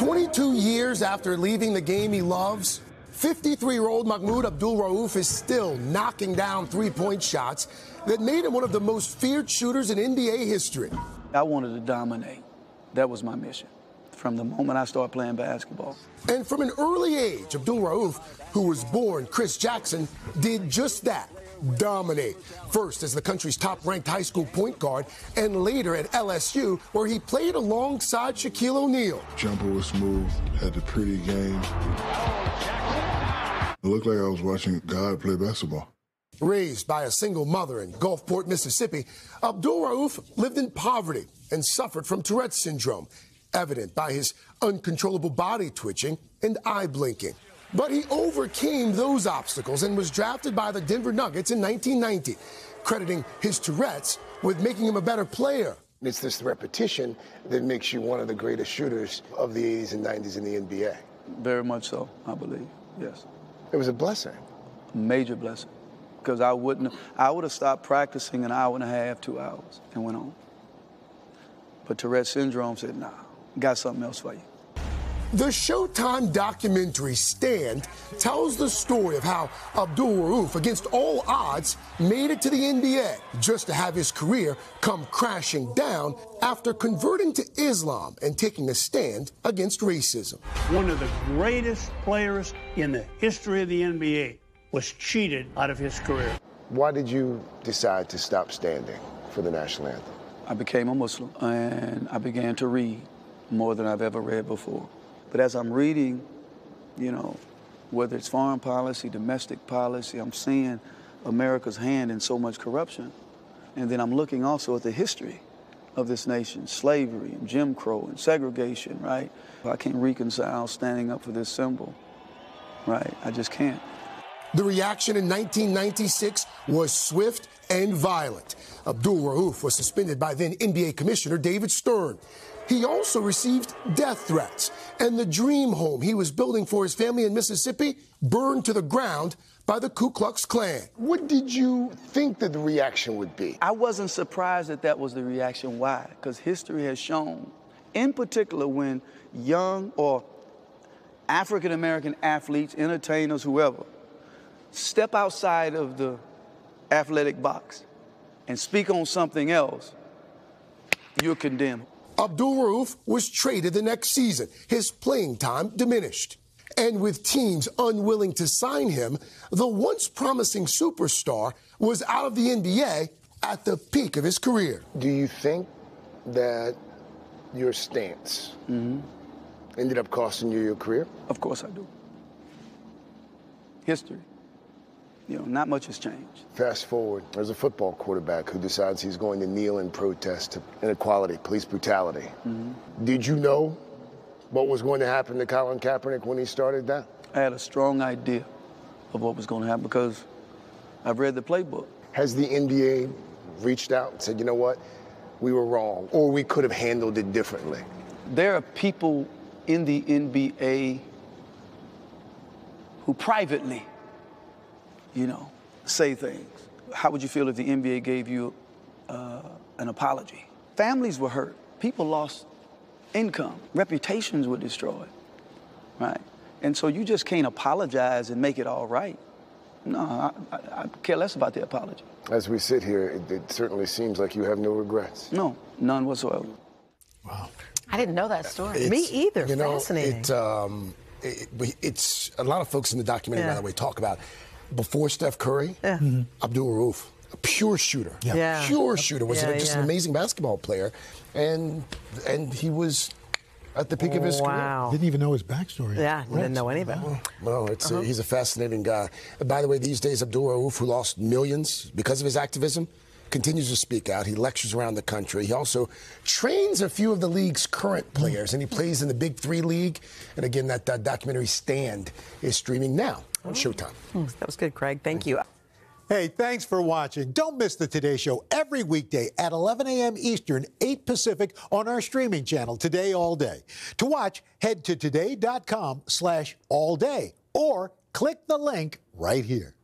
22 years after leaving the game he loves, 53 year old Mahmoud Abdul Rauf is still knocking down three point shots that made him one of the most feared shooters in NBA history. I wanted to dominate. That was my mission from the moment I started playing basketball. And from an early age, Abdul Rauf, who was born Chris Jackson, did just that dominate. First as the country's top ranked high school point guard, and later at LSU, where he played alongside Shaquille O'Neal. Jumper was smooth, had the pretty game. It looked like I was watching God play basketball. Raised by a single mother in Gulfport, Mississippi, Abdul Rauf lived in poverty and suffered from Tourette's syndrome, evident by his uncontrollable body twitching and eye blinking. But he overcame those obstacles and was drafted by the Denver Nuggets in 1990, crediting his Tourette's with making him a better player. It's this repetition that makes you one of the greatest shooters of the 80s and 90s in the NBA. Very much so, I believe. Yes. It was a blessing. A major blessing. Because I wouldn't I would have stopped practicing an hour and a half, two hours, and went on. But Tourette's syndrome said, nah, got something else for you. The Showtime documentary Stand tells the story of how Abdul Rauf, against all odds, made it to the NBA, just to have his career come crashing down after converting to Islam and taking a stand against racism. One of the greatest players in the history of the NBA was cheated out of his career. Why did you decide to stop standing for the national anthem? I became a Muslim and I began to read more than I've ever read before. But as I'm reading, you know, whether it's foreign policy, domestic policy, I'm seeing America's hand in so much corruption. And then I'm looking also at the history of this nation, slavery and Jim Crow and segregation, right? I can't reconcile standing up for this symbol, right? I just can't. The reaction in 1996 was swift and violent. Abdul Rauf was suspended by then NBA Commissioner David Stern. He also received death threats, and the dream home he was building for his family in Mississippi burned to the ground by the Ku Klux Klan. What did you think that the reaction would be? I wasn't surprised that that was the reaction. Why? Because history has shown, in particular, when young or African American athletes, entertainers, whoever, step outside of the athletic box and speak on something else, you're condemned. Abdul Rauf was traded the next season. His playing time diminished. And with teams unwilling to sign him, the once promising superstar was out of the NBA at the peak of his career. Do you think that your stance mm-hmm. ended up costing you your career? Of course I do. History you know, not much has changed. Fast forward, there's a football quarterback who decides he's going to kneel in protest to inequality, police brutality. Mm-hmm. Did you know what was going to happen to Colin Kaepernick when he started that? I had a strong idea of what was going to happen because I've read the playbook. Has the NBA reached out and said, you know what, we were wrong, or we could have handled it differently? There are people in the NBA who privately you know, say things. How would you feel if the NBA gave you uh, an apology? Families were hurt. People lost income. Reputations were destroyed, right? And so you just can't apologize and make it all right. No, I, I, I care less about the apology. As we sit here, it, it, certainly seems like you have no regrets. No, none whatsoever. Wow. I didn't know that story. It's, Me either. You know, Fascinating. It, um, it, it's a lot of folks in the documentary, yeah. by the way, talk about before Steph Curry, yeah. mm-hmm. Abdul Rauf, a pure shooter, yeah. yeah. pure shooter, was yeah, just an amazing basketball player, and and he was at the peak of his wow. career. Didn't even know his backstory. Yeah, right. didn't know any about it. Well, it's uh-huh. a, he's a fascinating guy. by the way, these days, Abdul Rauf, who lost millions because of his activism, continues to speak out. He lectures around the country. He also trains a few of the league's current players, and he plays in the Big Three League. And again, that uh, documentary Stand is streaming now on Showtime. Hmm, that was good, Craig. Thank you. Hey, thanks for watching. Don't miss the Today Show every weekday at 11 a.m. Eastern, 8 Pacific on our streaming channel, Today All Day. To watch, head to today.com slash all day or click the link right here.